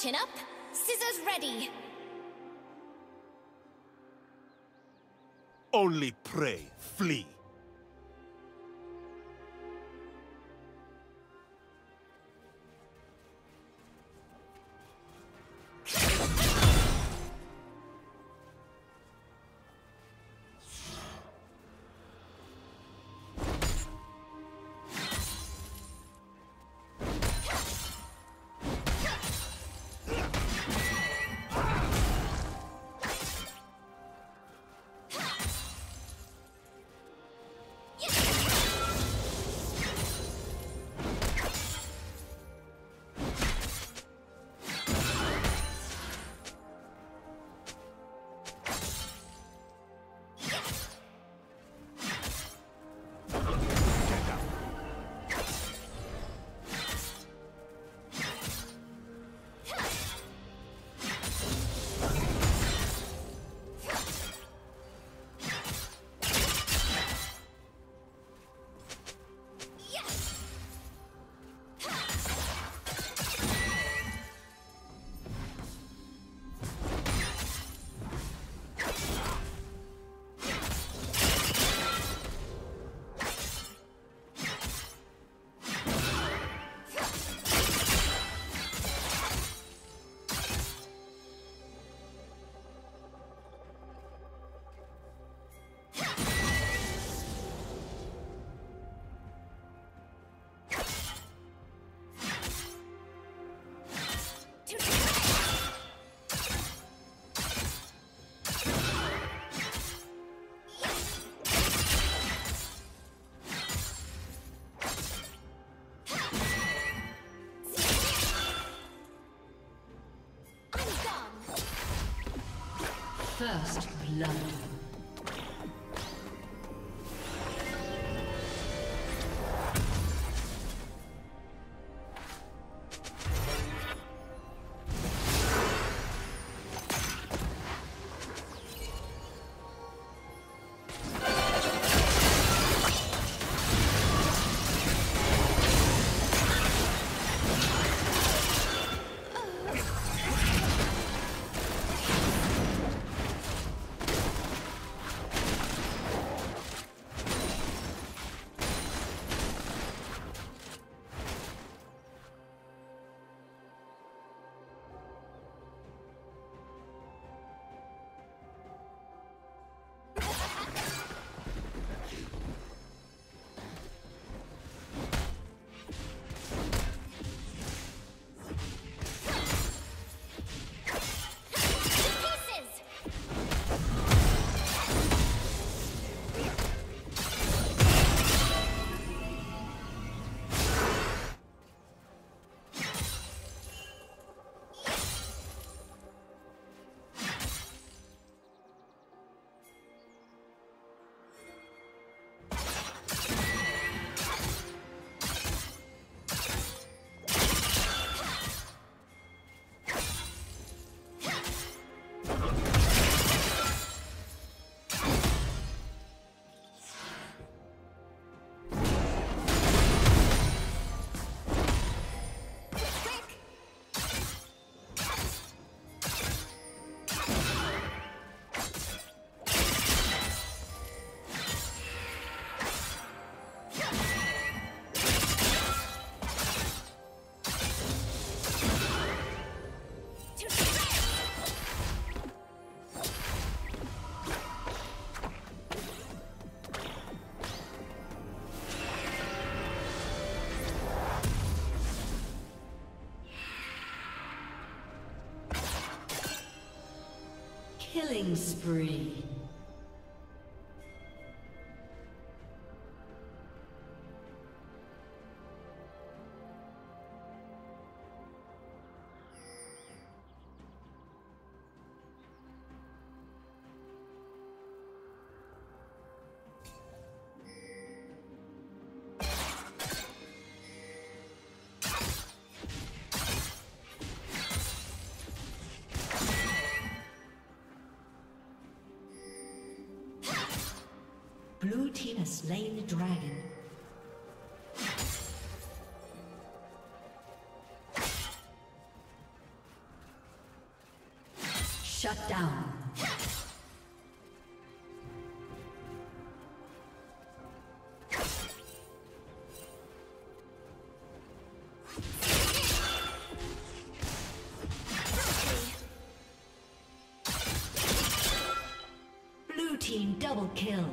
Chin up, scissors ready. Only pray, flee. First blood. Killing spree. Has slain the dragon. Shut down. Blue team double kill.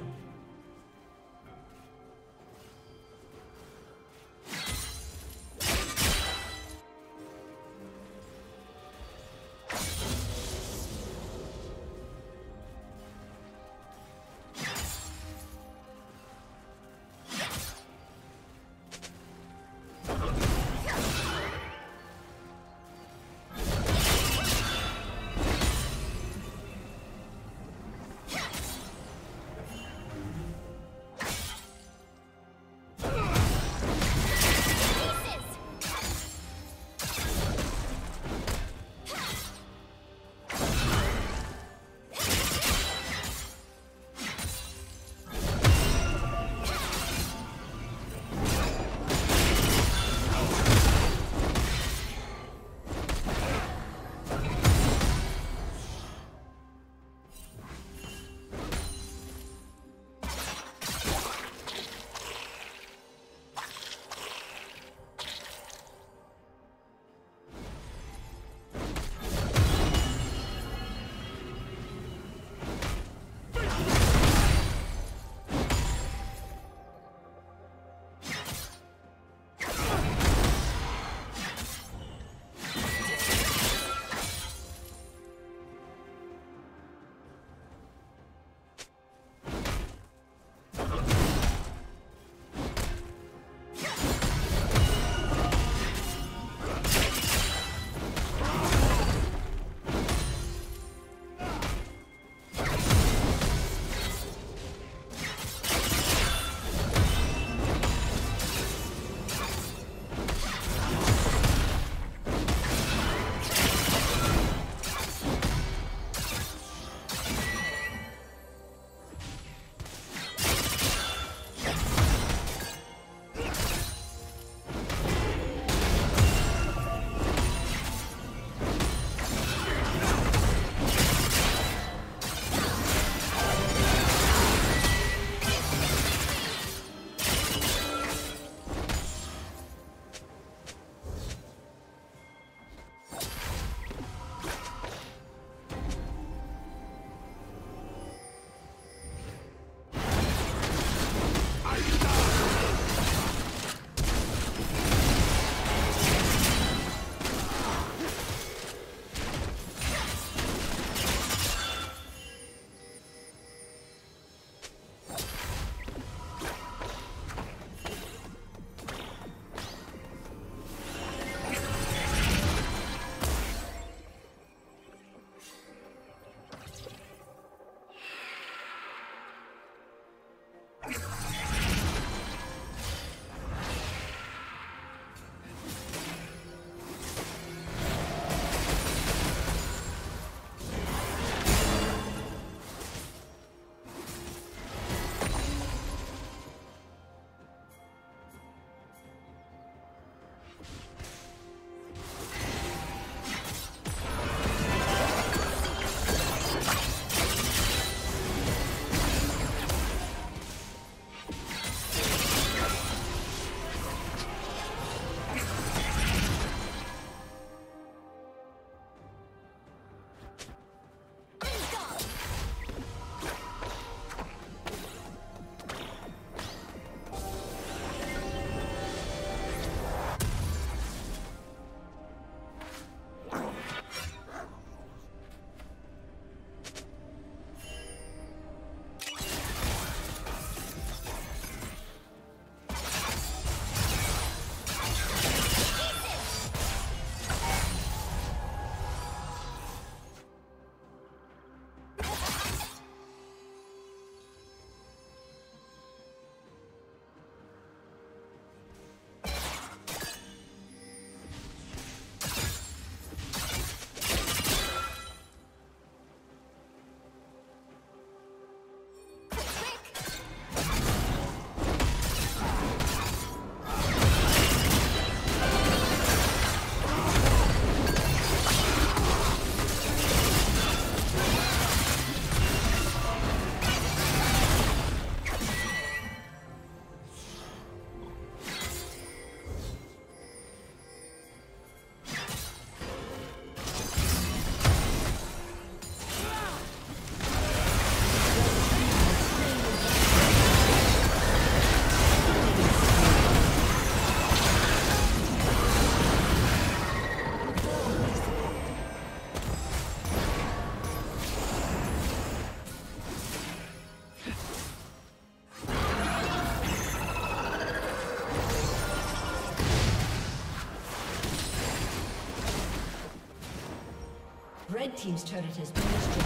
Red Team's turret has been destroyed.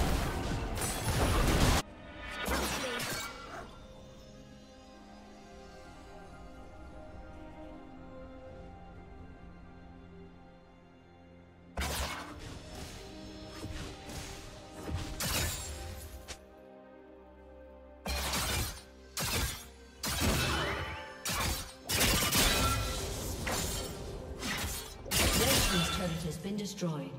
has been destroyed.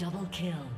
Double kill.